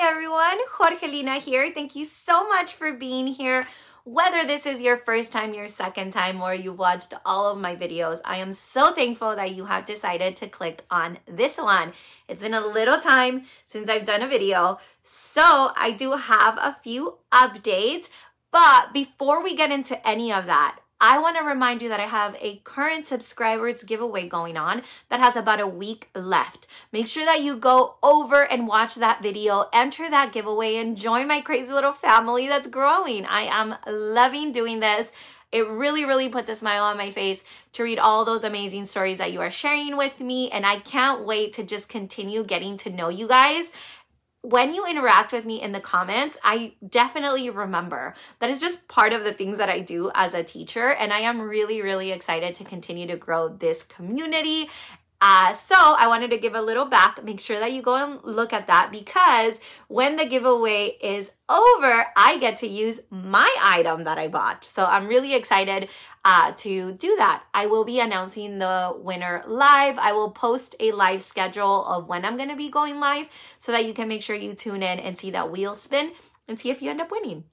Hi everyone, Jorgelina here. Thank you so much for being here. Whether this is your first time, your second time, or you watched all of my videos, I am so thankful that you have decided to click on this one. It's been a little time since I've done a video, so I do have a few updates. But before we get into any of that, I want to remind you that I have a current subscribers giveaway going on that has about a week left. Make sure that you go over and watch that video, enter that giveaway, and join my crazy little family that's growing. I am loving doing this. It really, really puts a smile on my face to read all those amazing stories that you are sharing with me. And I can't wait to just continue getting to know you guys when you interact with me in the comments, I definitely remember. That is just part of the things that I do as a teacher. And I am really, really excited to continue to grow this community uh, so I wanted to give a little back. Make sure that you go and look at that because when the giveaway is over, I get to use my item that I bought. So I'm really excited uh, to do that. I will be announcing the winner live. I will post a live schedule of when I'm going to be going live so that you can make sure you tune in and see that wheel spin and see if you end up winning.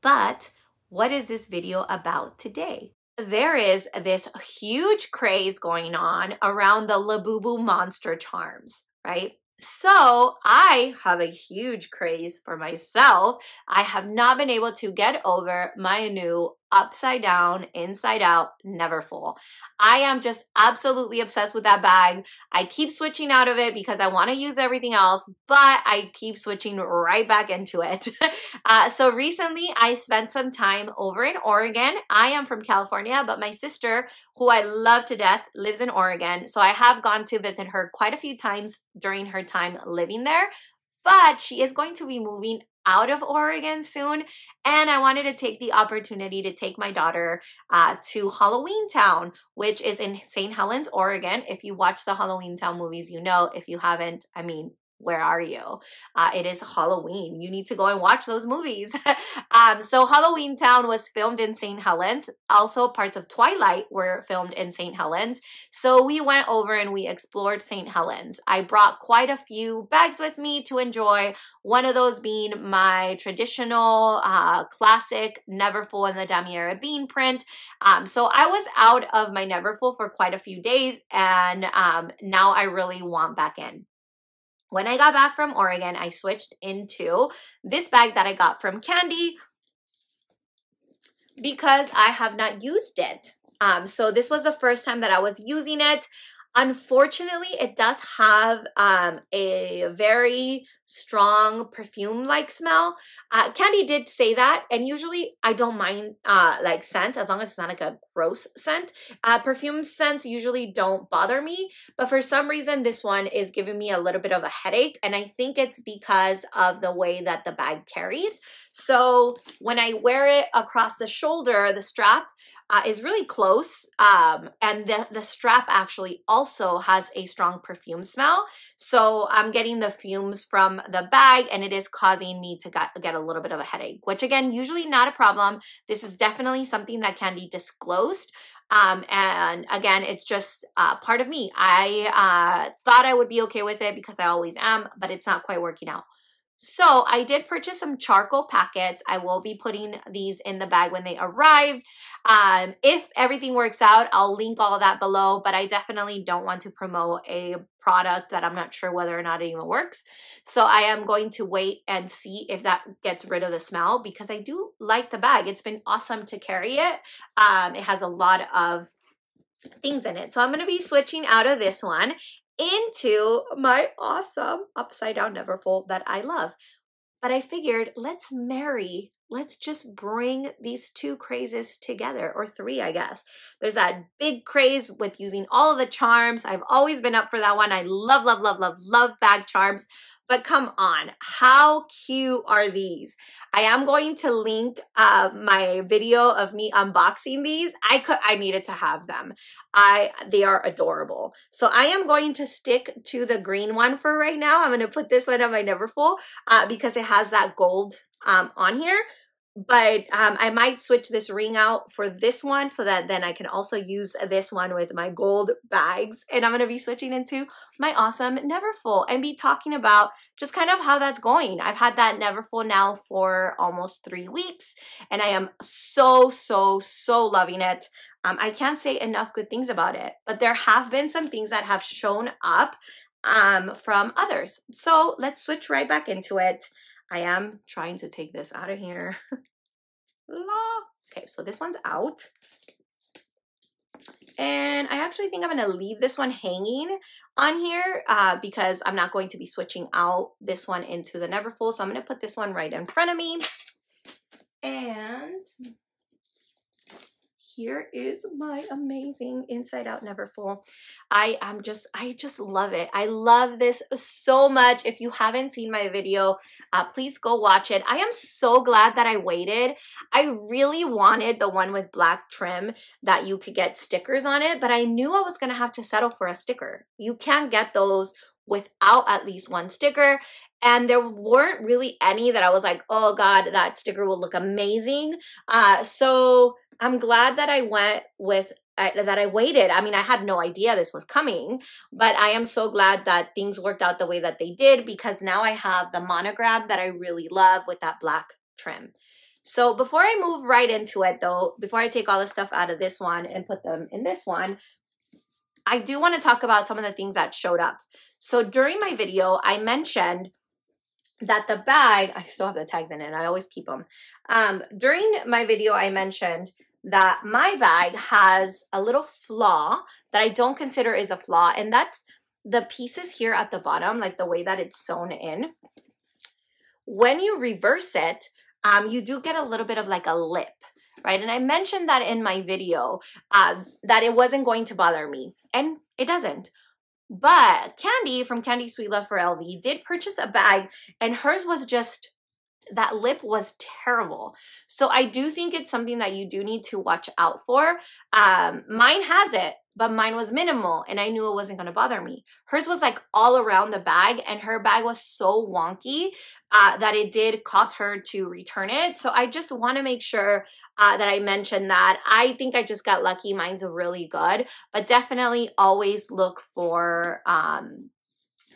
But what is this video about today? There is this huge craze going on around the Labubu monster charms, right? So I have a huge craze for myself. I have not been able to get over my new upside down, inside out, Neverfull. I am just absolutely obsessed with that bag. I keep switching out of it because I want to use everything else, but I keep switching right back into it. uh, so recently I spent some time over in Oregon. I am from California, but my sister, who I love to death, lives in Oregon. So I have gone to visit her quite a few times during her time living there but she is going to be moving out of Oregon soon. And I wanted to take the opportunity to take my daughter uh, to Halloween Town, which is in St. Helens, Oregon. If you watch the Halloween Town movies, you know. If you haven't, I mean, where are you? Uh, it is Halloween. You need to go and watch those movies. um, so Halloween Town was filmed in St. Helens. Also, parts of Twilight were filmed in St. Helens. So we went over and we explored St. Helens. I brought quite a few bags with me to enjoy. One of those being my traditional uh, classic Neverfull in the Damier Ebene print. Um, so I was out of my Neverfull for quite a few days and um, now I really want back in. When I got back from Oregon, I switched into this bag that I got from Candy because I have not used it. Um, so this was the first time that I was using it. Unfortunately, it does have um, a very strong perfume-like smell. Uh, Candy did say that, and usually I don't mind uh, like scent as long as it's not like a gross scent. Uh, perfume scents usually don't bother me, but for some reason this one is giving me a little bit of a headache, and I think it's because of the way that the bag carries. So when I wear it across the shoulder, the strap, uh, is really close. Um, and the, the strap actually also has a strong perfume smell. So I'm getting the fumes from the bag and it is causing me to get, get a little bit of a headache, which again, usually not a problem. This is definitely something that can be disclosed. Um, and again, it's just uh, part of me. I uh, thought I would be okay with it because I always am, but it's not quite working out. So I did purchase some charcoal packets. I will be putting these in the bag when they arrive. Um, if everything works out, I'll link all that below, but I definitely don't want to promote a product that I'm not sure whether or not it even works. So I am going to wait and see if that gets rid of the smell because I do like the bag. It's been awesome to carry it. Um, it has a lot of things in it. So I'm going to be switching out of this one into my awesome upside down Neverfull that I love. But I figured let's marry, let's just bring these two crazes together, or three, I guess. There's that big craze with using all of the charms. I've always been up for that one. I love, love, love, love, love bag charms. But come on, how cute are these? I am going to link uh, my video of me unboxing these. I could, I needed to have them. I, they are adorable. So I am going to stick to the green one for right now. I'm going to put this one on my Neverfull uh, because it has that gold um, on here. But um, I might switch this ring out for this one so that then I can also use this one with my gold bags. And I'm going to be switching into my awesome Neverfull and be talking about just kind of how that's going. I've had that Neverfull now for almost three weeks and I am so, so, so loving it. Um, I can't say enough good things about it, but there have been some things that have shown up um, from others. So let's switch right back into it. I am trying to take this out of here. okay, so this one's out. And I actually think I'm going to leave this one hanging on here uh, because I'm not going to be switching out this one into the Neverfull. So I'm going to put this one right in front of me. And here is my amazing Inside Out Neverfull. I am just, I just love it. I love this so much. If you haven't seen my video, uh, please go watch it. I am so glad that I waited. I really wanted the one with black trim that you could get stickers on it, but I knew I was going to have to settle for a sticker. You can't get those without at least one sticker. And there weren't really any that I was like, oh God, that sticker will look amazing. Uh, so I'm glad that I went with uh, that I waited. I mean, I had no idea this was coming, but I am so glad that things worked out the way that they did because now I have the monogram that I really love with that black trim. So before I move right into it though, before I take all the stuff out of this one and put them in this one, I do want to talk about some of the things that showed up. So during my video, I mentioned that the bag, I still have the tags in it, I always keep them. Um, during my video, I mentioned that my bag has a little flaw that I don't consider is a flaw, and that's the pieces here at the bottom, like the way that it's sewn in. When you reverse it, um, you do get a little bit of like a lip, right? And I mentioned that in my video, uh, that it wasn't going to bother me, and it doesn't. But Candy from Candy Sweet Love for LV did purchase a bag and hers was just that lip was terrible. So I do think it's something that you do need to watch out for. Um, mine has it, but mine was minimal and I knew it wasn't going to bother me. Hers was like all around the bag and her bag was so wonky uh, that it did cause her to return it. So I just want to make sure uh, that I mention that. I think I just got lucky. Mine's really good, but definitely always look for um,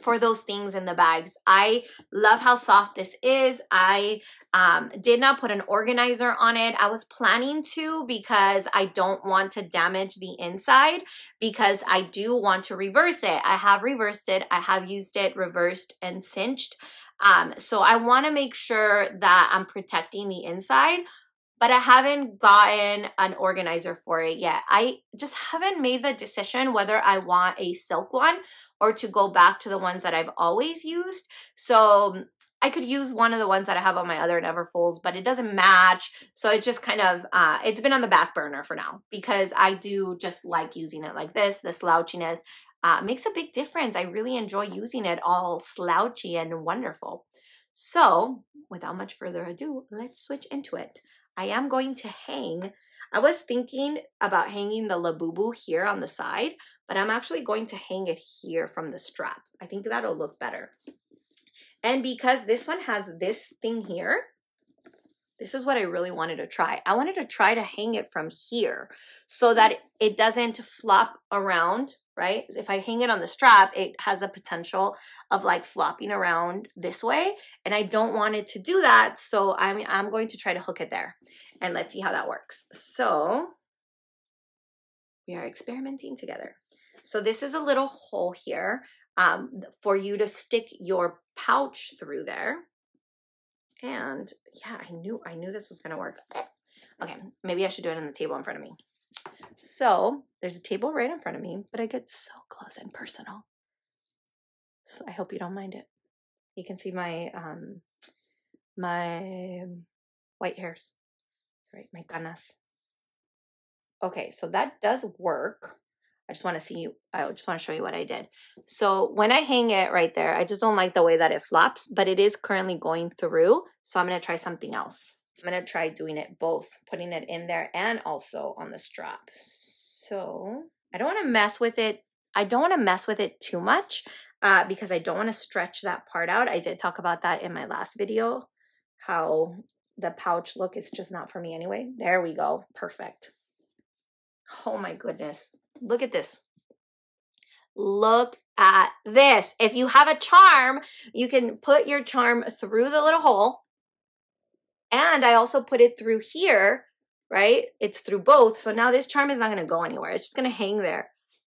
for those things in the bags. I love how soft this is. I um, did not put an organizer on it. I was planning to because I don't want to damage the inside because I do want to reverse it. I have reversed it. I have used it reversed and cinched. Um, so I want to make sure that I'm protecting the inside but I haven't gotten an organizer for it yet. I just haven't made the decision whether I want a silk one or to go back to the ones that I've always used. So I could use one of the ones that I have on my other Neverfulls, but it doesn't match. So it's just kind of, uh, it's been on the back burner for now because I do just like using it like this. The slouchiness uh, makes a big difference. I really enjoy using it all slouchy and wonderful. So without much further ado, let's switch into it. I am going to hang. I was thinking about hanging the Labubu here on the side, but I'm actually going to hang it here from the strap. I think that'll look better. And because this one has this thing here, this is what I really wanted to try. I wanted to try to hang it from here so that it doesn't flop around, right? If I hang it on the strap, it has a potential of like flopping around this way. And I don't want it to do that. So I'm, I'm going to try to hook it there and let's see how that works. So we are experimenting together. So this is a little hole here um, for you to stick your pouch through there. And yeah, I knew I knew this was gonna work. Okay, maybe I should do it on the table in front of me. So there's a table right in front of me, but I get so close and personal. So I hope you don't mind it. You can see my um my white hairs. Right, my canas. Okay, so that does work. I just want to see, you. I just want to show you what I did. So when I hang it right there, I just don't like the way that it flops, but it is currently going through. So I'm going to try something else. I'm going to try doing it both, putting it in there and also on the strap. So I don't want to mess with it. I don't want to mess with it too much uh, because I don't want to stretch that part out. I did talk about that in my last video, how the pouch look is just not for me anyway. There we go. Perfect. Oh my goodness. Look at this. Look at this. If you have a charm, you can put your charm through the little hole. And I also put it through here, right? It's through both. So now this charm is not going to go anywhere. It's just going to hang there.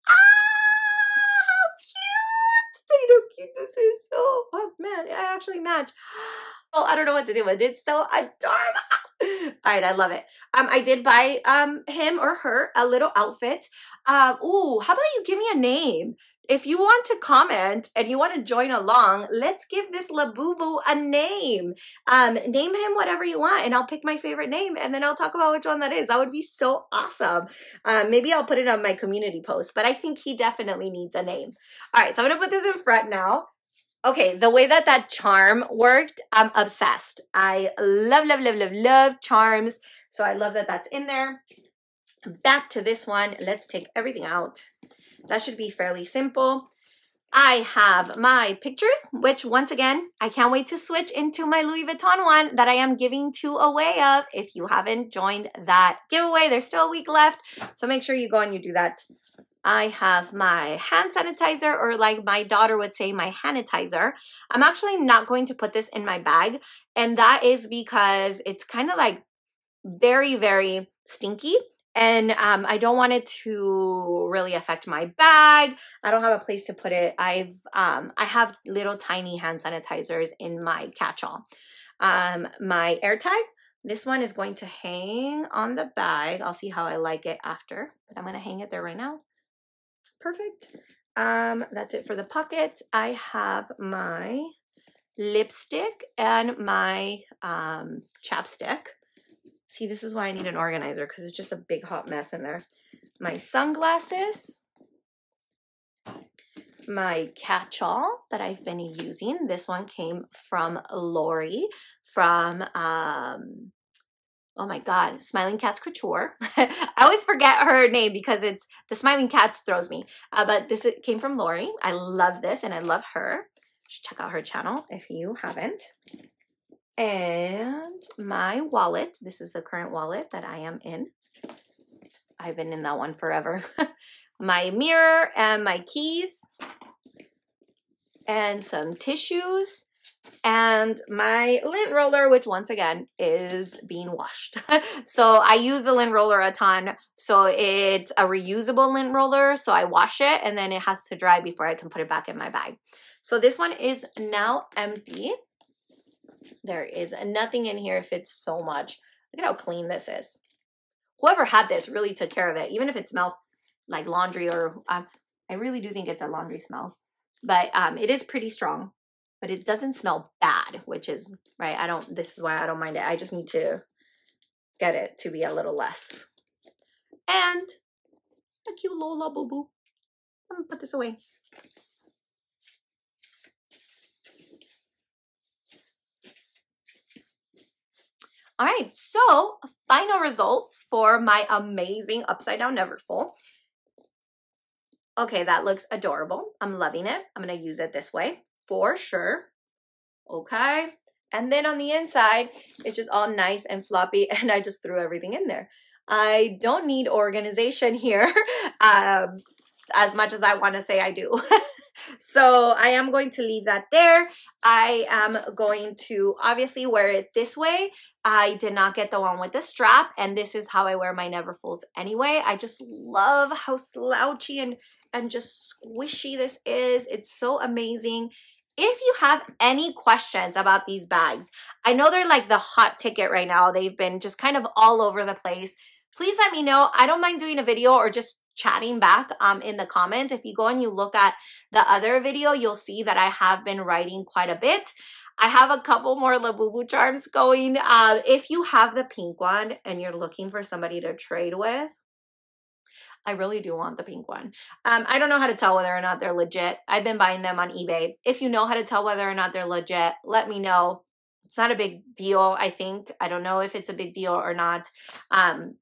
Ah, how cute. Look how cute this is. Oh, man, I actually match. Oh, I don't know what to do with it. It's so adorable. All right, I love it. Um, I did buy um him or her a little outfit. Um, ooh, how about you give me a name? If you want to comment and you want to join along, let's give this Labubu a name. Um, name him whatever you want, and I'll pick my favorite name, and then I'll talk about which one that is. That would be so awesome. Um, maybe I'll put it on my community post, but I think he definitely needs a name. All right, so I'm gonna put this in front now. Okay, the way that that charm worked, I'm obsessed. I love, love, love, love, love charms. So I love that that's in there. Back to this one. Let's take everything out. That should be fairly simple. I have my pictures, which once again, I can't wait to switch into my Louis Vuitton one that I am giving two away of. If you haven't joined that giveaway, there's still a week left. So make sure you go and you do that. I have my hand sanitizer, or like my daughter would say, my sanitizer. I'm actually not going to put this in my bag. And that is because it's kind of like very, very stinky and um, I don't want it to really affect my bag. I don't have a place to put it. I've um, I have little tiny hand sanitizers in my catch-all. Um, my AirTag, this one is going to hang on the bag. I'll see how I like it after, but I'm going to hang it there right now. Perfect. Um, that's it for the pocket. I have my lipstick and my um, chapstick. See, this is why I need an organizer because it's just a big hot mess in there. My sunglasses, my catch-all that I've been using. This one came from Lori from, um, oh my God, Smiling Cats Couture. I always forget her name because it's, the Smiling Cats throws me. Uh, but this came from Lori. I love this and I love her. Check out her channel if you haven't and my wallet. This is the current wallet that I am in. I've been in that one forever. my mirror and my keys and some tissues and my lint roller, which once again is being washed. so I use the lint roller a ton. So it's a reusable lint roller. So I wash it and then it has to dry before I can put it back in my bag. So this one is now empty. There is nothing in here fits so much. Look at how clean this is. Whoever had this really took care of it, even if it smells like laundry or um, I really do think it's a laundry smell. But um, it is pretty strong, but it doesn't smell bad, which is, right, I don't, this is why I don't mind it. I just need to get it to be a little less. And a cute Lola boo boo. I'm gonna put this away. All right, so final results for my amazing upside down Neverfull. Okay, that looks adorable. I'm loving it. I'm gonna use it this way for sure. Okay, and then on the inside, it's just all nice and floppy and I just threw everything in there. I don't need organization here um, as much as I wanna say I do. so I am going to leave that there. I am going to obviously wear it this way. I did not get the one with the strap and this is how I wear my Neverfulls anyway. I just love how slouchy and, and just squishy this is. It's so amazing. If you have any questions about these bags, I know they're like the hot ticket right now. They've been just kind of all over the place. Please let me know. I don't mind doing a video or just chatting back um, in the comments. If you go and you look at the other video, you'll see that I have been writing quite a bit. I have a couple more Labubu charms going. Uh, if you have the pink one and you're looking for somebody to trade with, I really do want the pink one. Um, I don't know how to tell whether or not they're legit. I've been buying them on eBay. If you know how to tell whether or not they're legit, let me know. It's not a big deal, I think. I don't know if it's a big deal or not. Um,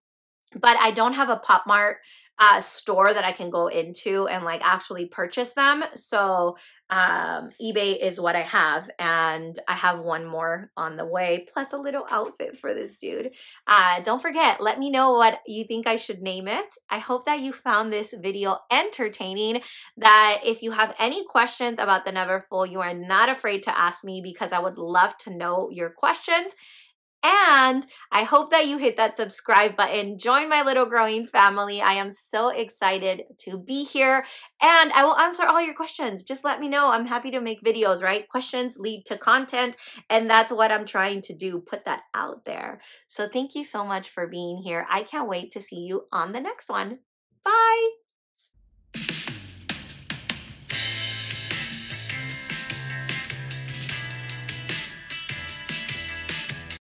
but I don't have a Pop Mart uh, store that I can go into and like actually purchase them. So um, eBay is what I have, and I have one more on the way, plus a little outfit for this dude. Uh, don't forget, let me know what you think I should name it. I hope that you found this video entertaining, that if you have any questions about the Neverfull, you are not afraid to ask me because I would love to know your questions. And I hope that you hit that subscribe button. Join my little growing family. I am so excited to be here and I will answer all your questions. Just let me know. I'm happy to make videos, right? Questions lead to content and that's what I'm trying to do, put that out there. So thank you so much for being here. I can't wait to see you on the next one. Bye.